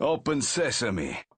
Open sesame.